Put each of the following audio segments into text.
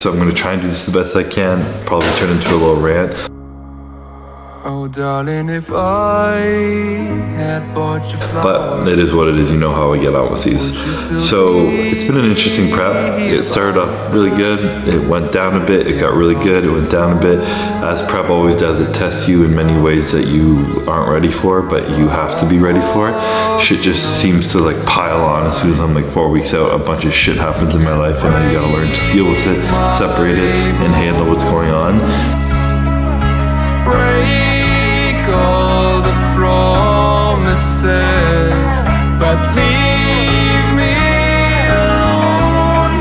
So I'm gonna try and do this the best I can. Probably turn into a little rant. Oh, darling, if I had bought you flowers. But it is what it is. You know how I get out with these. So it's been an interesting prep. It started off really good. It went down a bit. It got really good. It went down a bit. As prep always does, it tests you in many ways that you aren't ready for, but you have to be ready for. It. Shit just seems to like pile on as soon as I'm like four weeks out. A bunch of shit happens in my life, and then you gotta learn to deal with it, separate it, and handle what's going on. Promises, but leave me alone.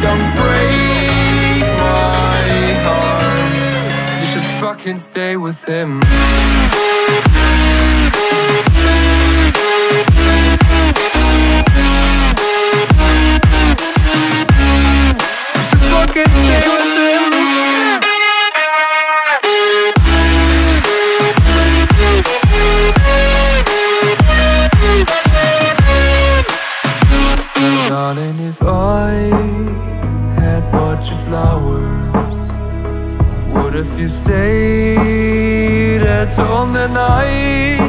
Don't break my heart. You should fucking stay with him. You should fucking stay. Home the night?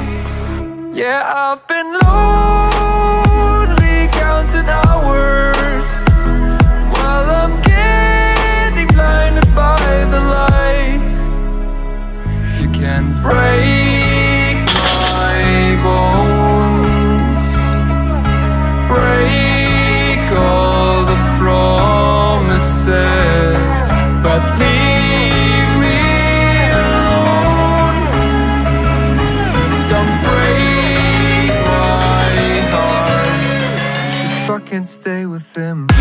Yeah, I've been lonely fucking stay with him.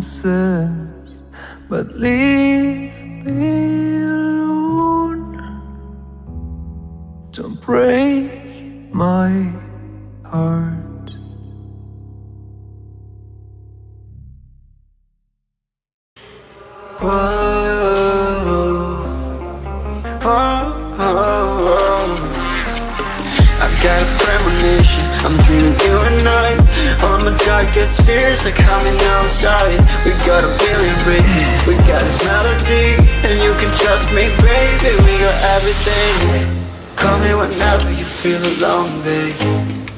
Promises, but leave me alone. Don't break my heart. I I'm dreaming you and I All my darkest fears are coming outside. We got a billion races, we got this melody And you can trust me, baby, we got everything. Call me whenever you feel alone, babe.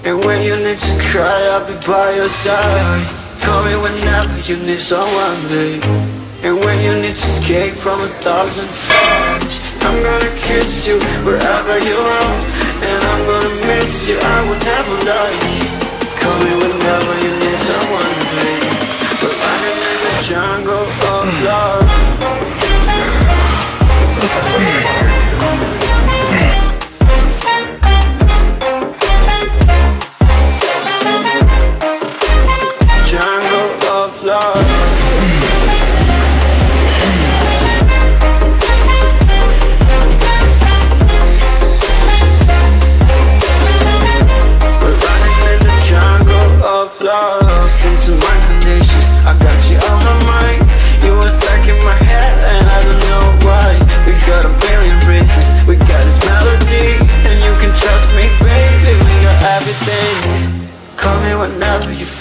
And when you need to cry, I'll be by your side. Call me whenever you need someone, babe. And when you need to escape from a thousand fires I'm gonna kiss you wherever you are miss you, I will never lie Call me whenever you need someone, babe We're running in the jungle of love. Jungle of love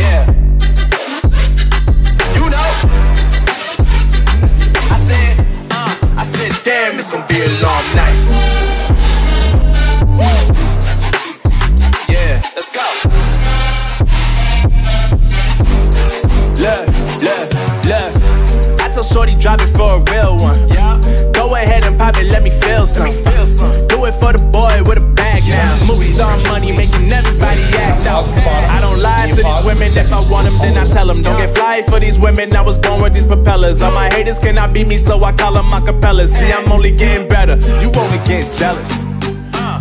You know. I said, uh, I said, damn, it's gonna be a long night. Women. I was born with these propellers. All my haters cannot beat me, so I call them acapellas. See, I'm only getting better. You only get jealous.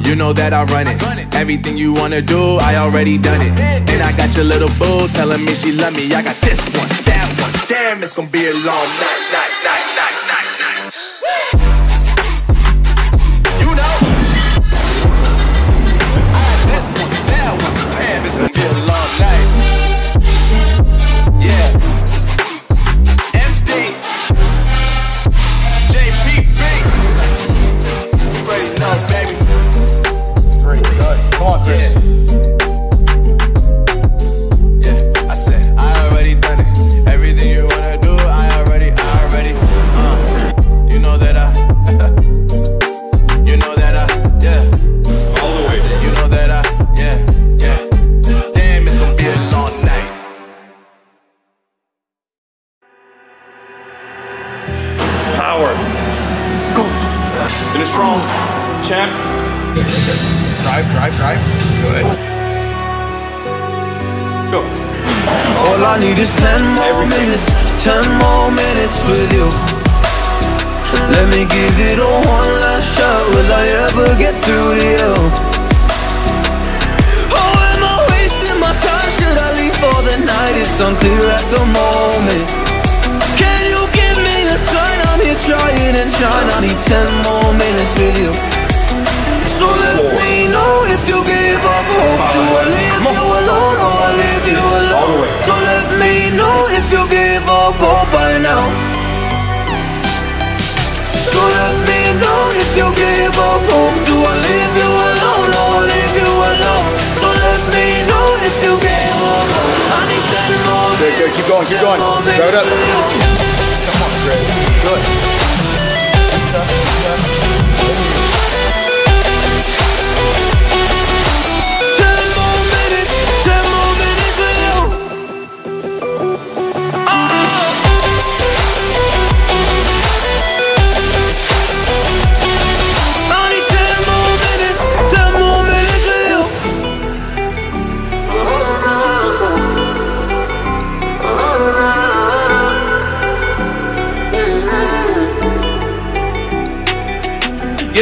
You know that I run it. Everything you wanna do, I already done it. And I got your little boo telling me she love me. I got this one, that one. Damn, it's gonna be a long night, night, I need is 10 more minutes, 10 more minutes with you. Let me give it a one last shot. Will I ever get through to you? Oh, am I wasting my time? Should I leave for the night? It's unclear at the moment. Can you give me a sign? I'm here trying and trying. I need 10 more minutes with you. So let me know if you give up hope. Do I leave you up hope. Do I leave you alone or leave you alone? So let me know if you hope. I need ten more Good, good. Keep going, keep going. Drive it up.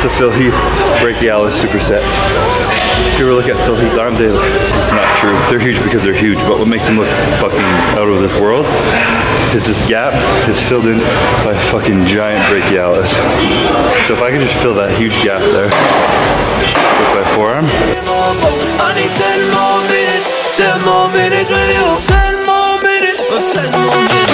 It's a Phil Heath brachialis superset. If you ever look at Phil Heath's arm, they, it's not true. They're huge because they're huge, but what makes them look fucking out of this world is this gap is filled in by a fucking giant brachialis. So if I could just fill that huge gap there with my forearm, I need ten more minutes, with you. Ten more minutes, oh, ten more minutes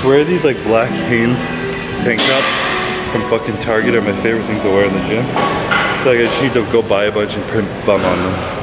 swear these like black Hanes tank tops from fucking Target are my favorite thing to wear in the gym. I feel like I just need to go buy a bunch and print bum on them.